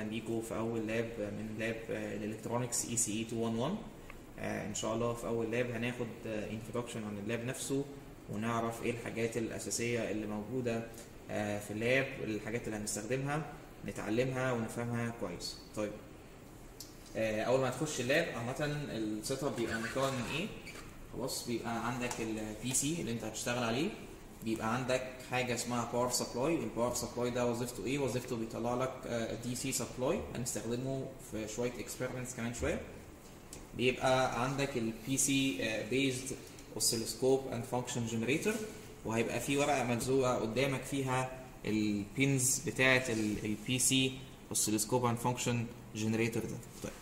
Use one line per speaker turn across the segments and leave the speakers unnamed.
أهلا بيكم في أول lab من lab ال electronics ECE 211 آه، إن شاء الله في أول lab هناخد introduction عن ال lab نفسه ونعرف إيه الحاجات الأساسية اللي موجودة آه، في ال lab الحاجات اللي هنستخدمها نتعلمها ونفهمها كويس. طيب. آه، أول ما تخش ال lab عامة ال setup بيبقى مكون من إيه؟ خلاص بيبقى عندك ال PC اللي أنت هتشتغل عليه. بيبقى عندك حاجة اسمها power supply ال power supply ده وظيفته إيه؟ وظيفته بيطلع لك DC supply هنستخدمه في شوية experiments كمان شوية. بيبقى عندك ال PC based oscilloscope and function generator وهيبقى في ورقة ملزوقة قدامك فيها ال pins بتاعه ال PC oscilloscope and function generator ده. طيب.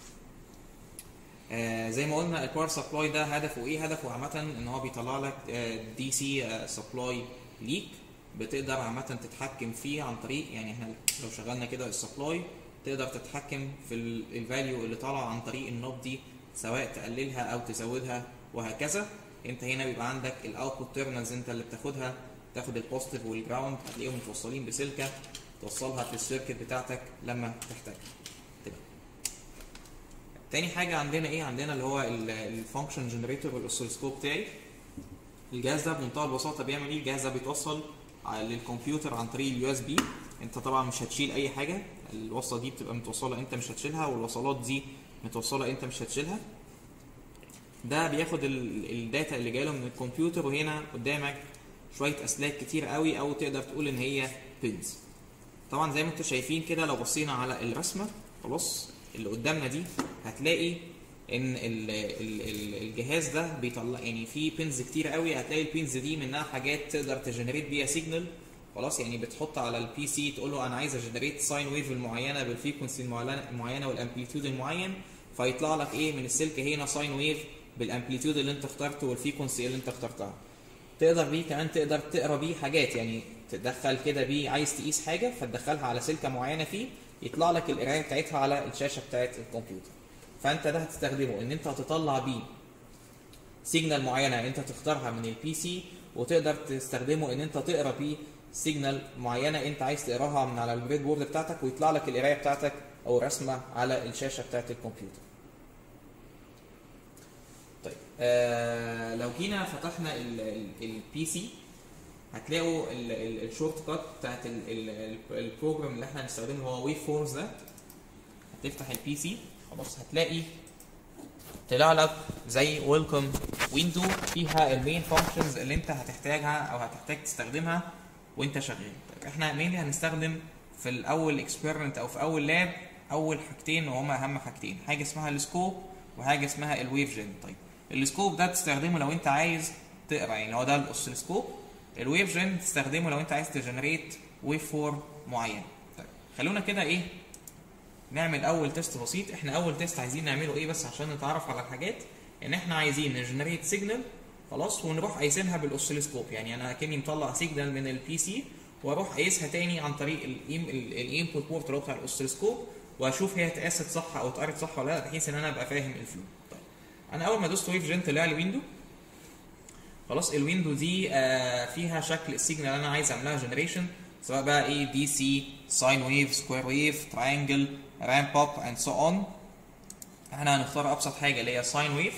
آه زي ما قلنا ال power supply ده هدفه إيه؟ هدفه عامة إن هو بيطلع لك DC supply ليك بتقدر عامة تتحكم فيه عن طريق يعني إحنا لو شغلنا كده ال supply تقدر تتحكم في ال value اللي طالعه عن طريق ال knob دي سواء تقللها أو تزودها وهكذا. أنت هنا بيبقى عندك ال output terminals أنت اللي بتاخدها تاخد ال positive وال ground هتلاقيهم متوصلين بسلكة توصلها في ال circuit بتاعتك لما تحتاجها. تاني حاجة عندنا إيه؟ عندنا اللي هو ال function generator وال oscilloscope بتاعي. الجهاز ده بمنتهى البساطة بيعمل إيه؟ الجهاز ده بيتوصل للكمبيوتر عن طريق ال USB، أنت طبعا مش هتشيل أي حاجة، الوصلة دي بتبقى متوصلة أنت مش هتشيلها والوصلات دي متوصلة أنت مش هتشيلها. ده بياخد ال data اللي جايله من الكمبيوتر وهنا قدامك شوية أسلاك كتير قوي أو تقدر تقول إن هي pins. طبعا زي ما أنتم شايفين كده لو بصينا على الرسمة خلاص اللي قدامنا دي هتلاقي إن ال ال ال الجهاز ده بيطلع يعني في pins كتير قوي هتلاقي ال pins دي منها حاجات تقدر ت generate بيها signal خلاص يعني بتحط على ال PC تقول له أنا عايز أ generate sine wave المعينة بال frequency المعينة وال amplitude المعين فيطلع لك إيه من السلك هنا sine wave بال amplitude اللي أنت اخترته وال frequency اللي أنت اخترتها. تقدر بيه كمان تقدر تقرأ بيه حاجات يعني تدخل كده بيه عايز تقيس حاجة فتدخلها على سلكة معينة فيه يطلع لك القراية بتاعتها على الشاشة بتاعت الكمبيوتر. فأنت ده هتستخدمه إن أنت هتطلع بيه signal معينة أنت تختارها من ال PC وتقدر تستخدمه إن أنت تقرأ بيه signal معينة أنت عايز تقراها من على ال breadboard بتاعتك ويطلع لك القراية بتاعتك أو رسمة على الشاشة بتاعت الكمبيوتر. طيب آه لو جينا فتحنا ال PC هتلاقوا ال shortcut بتاعت ال program اللي إحنا هنستخدمه هو WaveForms ده. هتفتح ال PC خلاص هتلاقي طلع لك زي welcome window فيها ال main functions اللي انت هتحتاجها أو هتحتاج تستخدمها وانت شغال. طيب إحنا main هنستخدم في الأول experiment أو في أول lab أول حاجتين وهما أهم حاجتين. حاجة اسمها ال scope وحاجة اسمها ال wavegen طيب ال scope ده تستخدمه لو انت عايز تقرأ يعني هو ده ال oscilloscope ال wavegen تستخدمه لو انت عايز ت generate waveform معين. طيب خلونا كده إيه نعمل أول test بسيط. إحنا أول test عايزين نعمله إيه بس عشان نتعرف على الحاجات؟ ان إحنا عايزين ن generate signal خلاص ونروح قايسينها بال oscilloscope يعني أنا كأني مطلع signal من ال PC وأروح قايسها تاني عن طريق ال input port اللي هو بتاع ال oscilloscope وأشوف هي اتقاست صح أو اتقرت صح ولا لأ بحيث إن أنا أبقى فاهم ال flow. طيب أنا أول ما دوست wavegen طلع لي window خلاص ال window دي آه فيها شكل ال signal اللي أنا عايز أعملها generation سواء بقى إيه DC sine wave square wave triangle ramp up and so on إحنا هنختار أبسط حاجة اللي هي sine wave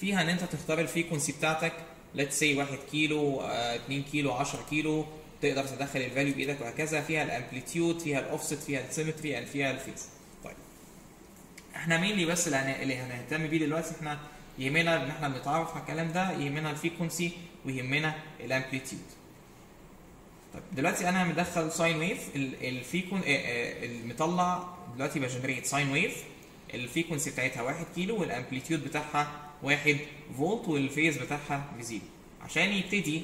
فيها إن أنت تختار ال frequency بتاعتك let's say 1 كيلو آه 2 كيلو 10 كيلو تقدر تدخل ال value بإيدك وهكذا. فيها ال amplitude فيها الاوفست فيها ال symmetry فيها ال phase طيب. إحنا mainly بس اللي هنهتم بيه دلوقتي إحنا يهمنا إن إحنا بنتعرف على الكلام ده يهمنا ال frequency ويهمنا ال amplitude طيب دلوقتي أنا مدخل sine wave ال frequen المطلع دلوقتي ب generate sine wave ال frequency بتاعتها 1 kilo وال amplitude بتاعها 1 volt وال phase بتاعها ب zero عشان يبتدي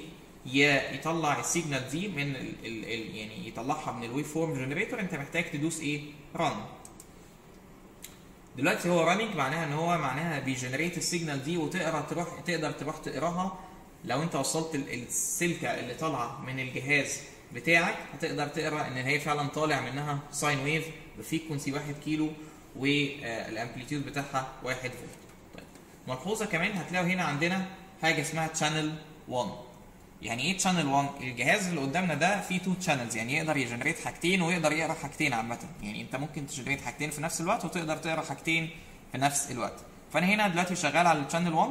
يطلع ال signal دي من ال ال يعني يطلعها من ال waveform generator أنت محتاج تدوس إيه؟ run دلوقتي هو running معناها إن هو معناها بي generate ال signal دي وتقرأ تروح تقدر تروح تقراها. لو أنت وصلت السلكه اللي طالعة من الجهاز بتاعك هتقدر تقرأ إن هي فعلا طالع منها sine wave ب frequency 1 kilo وال amplitude بتاعها 1 فولت. طيب ملحوظة كمان هتلاقوا هنا عندنا حاجة اسمها channel 1 يعني إيه channel 1 الجهاز اللي قدامنا ده فيه two channels يعني يقدر ي generate حاجتين ويقدر يقرا حاجتين عامة. يعني انت ممكن ت generate حاجتين في نفس الوقت وتقدر تقرا حاجتين في نفس الوقت. فأنا هنا دلوقتي شغال على ال channel 1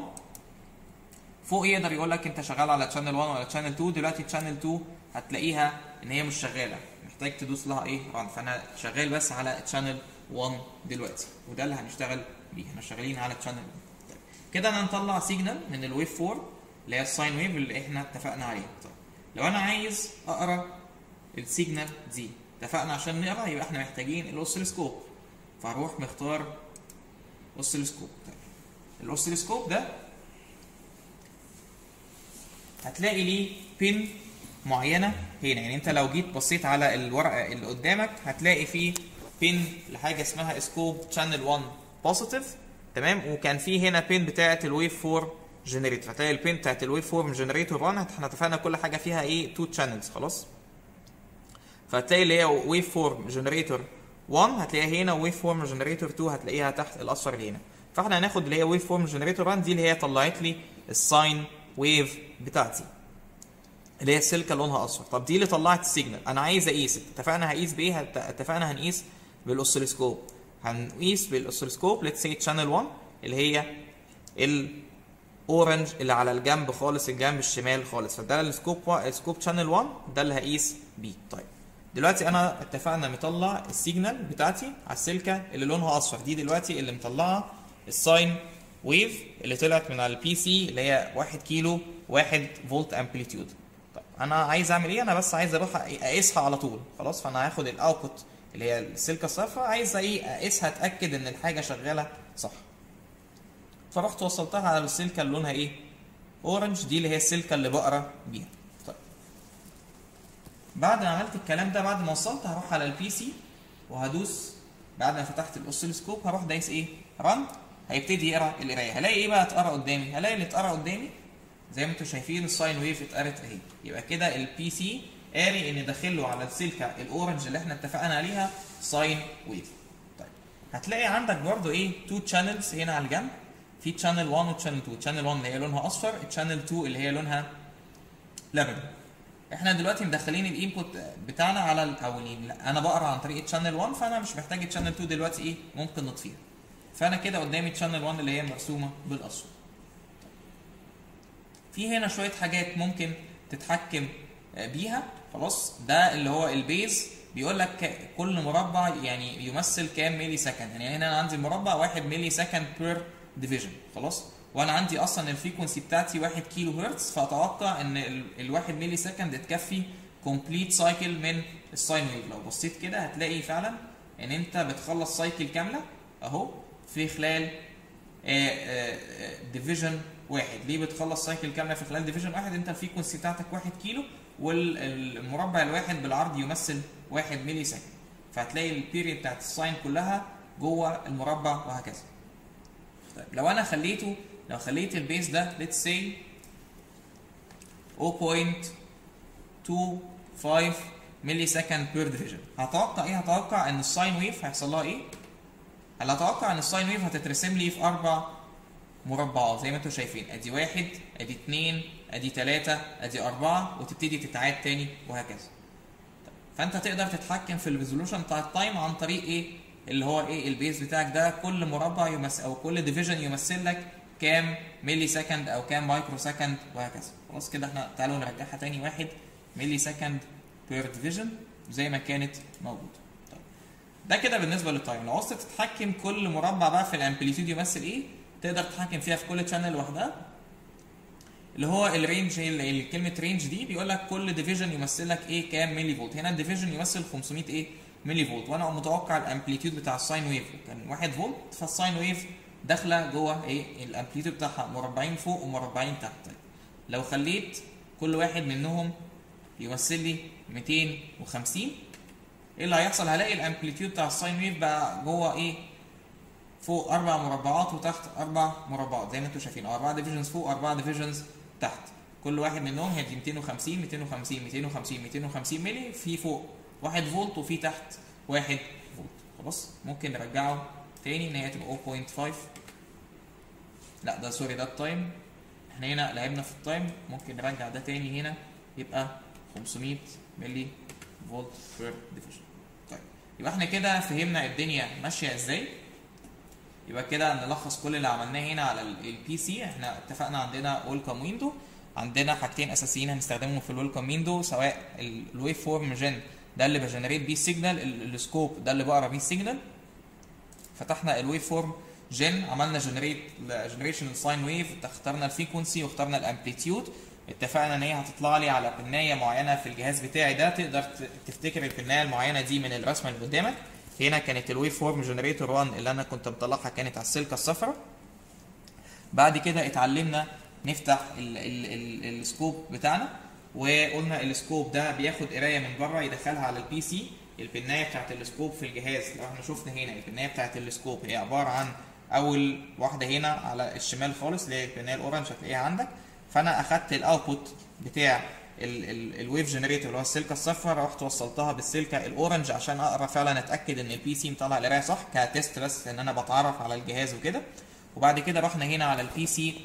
فوق يقدر يقول لك انت شغال على channel 1 ولا channel 2 دلوقتي channel 2 هتلاقيها ان هي مش شغالة. محتاج تدوس لها إيه؟ run فأنا شغال بس على channel 1 دلوقتي وده اللي هنشتغل بيه. إحنا شغالين على channel 1 طيب. كده أنا نطلع signal من ال waveform اللي هي ال sine wave اللي إحنا اتفقنا عليها طيب. لو أنا عايز اقرا ال signal دي اتفقنا عشان نقرا يبقى إحنا محتاجين ال oscilloscope فهروح مختار oscilloscope طيب. ال oscilloscope ده هتلاقي ليه pin معينة هنا يعني انت لو جيت بصيت على الورقة اللي قدامك هتلاقي فيه pin لحاجة اسمها scope channel 1 positive تمام وكان في هنا pin بتاعة ال waveform generator هتلاقي ال pin بتاعت ال waveform generator 1 إحنا اتفقنا كل حاجة فيها إيه 2 channels خلاص؟ فهتلاقي اللي هي waveform generator 1 هتلاقيها هنا waveform generator 2 هتلاقيها تحت الأصفر هنا. فاحنا هناخد اللي هي waveform generator 1 دي اللي هي طلعت لي ال sine wave بتاعتي. اللي هي السلكة لونها أصفر. طب دي اللي طلعت ال signal أنا عايز أقيس. اتفقنا هقيس بإيه؟ اتفقنا هنقيس بال oscilloscope. هنقيس بال oscilloscope let's say channel 1 اللي هي ال orange اللي على الجنب خالص الجنب الشمال خالص. فده ال scope ال scope channel 1 ده اللي هقيس بيه. طيب دلوقتي أنا اتفقنا مطلع ال signal بتاعتي على السلكة اللي لونها أصفر. دي دلوقتي اللي مطلعة ال sine wave اللي طلعت من على ال PC اللي هي 1 كيلو 1 فولت amplitude طيب أنا عايز أعمل إيه؟ أنا بس عايز أروح أقيسها على طول. خلاص فأنا هاخد ال output اللي هي السلكة الصفراء. عايز إيه؟ أقيسها أتأكد إن الحاجة شغالة صح. فرحت وصلتها على السلكة اللي لونها إيه؟ orange دي اللي هي السلكة اللي بقرا بيها. طيب. بعد ما عملت الكلام ده بعد ما وصلت هروح على ال PC وهدوس. بعد ما فتحت ال oscilloscope هروح دايس إيه؟ run هيبتدي يقرأ القراية. هلاقي إيه بقى؟ اتقرأ قدامي. هلاقي اللي اتقرأ قدامي زي ما أنتم شايفين ال sine wave اتقرت اهي. يبقى كده ال PC قاري ان داخل له على السلكة ال orange اللي إحنا اتفقنا عليها sine wave طيب. هتلاقي عندك برضو إيه؟ two channels هنا على الجنب. في channel 1 و channel 2 channel 1 اللي هي لونها أصفر channel 2 اللي هي لونها لبني إحنا دلوقتي مدخلين ال input بتاعنا على لا أنا بقرأ عن طريق channel 1 فأنا مش محتاج channel 2 دلوقتي إيه ممكن نطفيها. فأنا كده قدامي channel 1 اللي هي مرسومة بالأصفر. في هنا شوية حاجات ممكن تتحكم بيها. خلاص ده اللي هو ال base بيقول لك كل مربع يعني يمثل كام millisecond يعني هنا أنا عندي مربع 1 millisecond per division خلاص؟ وأنا عندي أصلا ال frequency بتاعتي 1 كيلو هرتز فأتوقع إن ال 1 millisecond تكفي complete cycle من ال sine wave لو بصيت كده هتلاقي فعلا إن أنت بتخلص cycle كاملة أهو في خلال division واحد. ليه بتخلص cycle كاملة في خلال division واحد؟ أنت ال frequency بتاعتك 1 كيلو والمربع الواحد بالعرض يمثل 1 millisecond فهتلاقي ال period بتاعت ال sine كلها جوه المربع وهكذا. طيب لو أنا خليته لو خليت ال base ده let's say 0.25 millisecond per division هتوقع إيه؟ هتوقع إن ال sine wave هيحصل لها إيه؟ هل أتوقع إن ال sine wave هتترسم لي في أربع مربعات زي ما أنتم شايفين أدي واحد أدي اتنين أدي تلاتة أدي أربعة وتبتدي تتعاد تاني وهكذا. طيب. فأنت تقدر تتحكم في ال resolution بتاع ال time عن طريق إيه؟ اللي هو إيه ال base بتاعك ده كل مربع يمثل أو كل division يمثل لك كام millisecond أو كام microsecond وهكذا. خلاص كده إحنا تعالوا نرجعها تاني واحد millisecond per division زي ما كانت موجودة. طيب. ده كده بالنسبة لل time. لو عاوز تتحكم كل مربع بقى في ال amplitude يمثل إيه تقدر تتحكم فيها في كل channel لوحدها. اللي هو ال range كلمة range دي بيقول لك كل division يمثل لك إيه كام ملي فولت هنا ال division يمثل 500 إيه ملي فولت وأنا متوقع ال amplitude بتاع ال sine wave. كان 1 فولت فال sine wave داخلة جوه إيه؟ ال amplitude بتاعها مربعين فوق ومربعين تحت. لو خليت كل واحد منهم يمثل لي 250 إيه اللي هيحصل؟ هلاقي ال amplitude بتاع ال sine wave بقى جوه إيه؟ فوق أربع مربعات وتحت أربع مربعات زي ما أنتم شايفين. أربع divisions فوق أربع divisions تحت. كل واحد منهم هيدي 250 250 250 250 ملي في فوق. 1 فولت وفي تحت 1 فولت. خلاص ممكن نرجعه تاني إن هي تبقى 0.5 لا ده sorry ده ال time إحنا هنا لعبنا في ال time ممكن نرجع ده تاني هنا يبقى 500 ملي فولت per division طيب يبقى إحنا كده فهمنا الدنيا ماشية إزاي. يبقى كده نلخص كل اللي عملناه هنا على ال PC إحنا اتفقنا عندنا welcome window عندنا حاجتين أساسيين هنستخدمهم في ال welcome window سواء ال waveform gen ده اللي ب generate بيه ال signal ال scope ده اللي بقرا بيه ال signal فتحنا ال waveform gen عملنا generate generation ال sine wave اخترنا ال frequency واخترنا ال amplitude اتفقنا إن هي هتطلع لي على بناية معينة في الجهاز بتاعي ده تقدر تفتكر البناية المعينة دي من الرسمة اللي قدامك. هنا كانت ال waveform generator 1 اللي أنا كنت مطلعها كانت على السلكه الصفراء. بعد كده اتعلمنا نفتح ال ال ال ال scope بتاعنا. وقلنا ال scope ده بياخد قراية من بره يدخلها على ال PC البناية بتاعت ال scope في الجهاز. لو إحنا شفنا هنا البناية بتاعت ال scope هي عبارة عن أول واحدة هنا على الشمال خالص اللي هي البناية ال orange هتلاقيها عندك. فأنا أخدت ال output بتاع ال wave generator اللي هو السلكه الصفراء رحت وصلتها بالسلكه ال orange عشان أقرأ فعلا أتأكد إن ال PC مطلع القراية صح ك test بس إن أنا بتعرف على الجهاز وكده. وبعد كده رحنا هنا على ال PC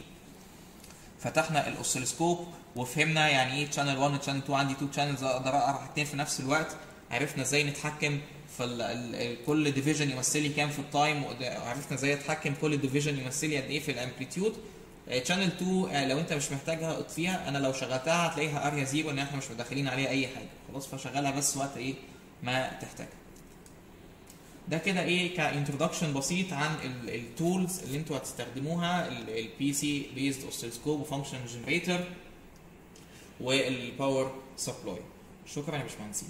فتحنا ال oscilloscope وفهمنا يعني إيه channel 1 و channel 2 عندي 2 channels أقدر أقرأ حاجتين في نفس الوقت. عرفنا إزاي نتحكم في كل division يمثل لي كام في ال time وعرفنا إزاي أتحكم كل division يمثل لي قد إيه في ال amplitude channel 2 لو أنت مش محتاجها اطفيها أنا لو شغلتها هتلاقيها قاريه zero إن إحنا مش مدخلين عليها أي حاجة. خلاص فشغلها بس وقت إيه ما تحتاجها. ده كده إيه ك introduction بسيط عن ال tools اللي أنتوا هتستخدموها ال PC based oscilloscope و function generator وال power supply شكرا يا باشمهندسين.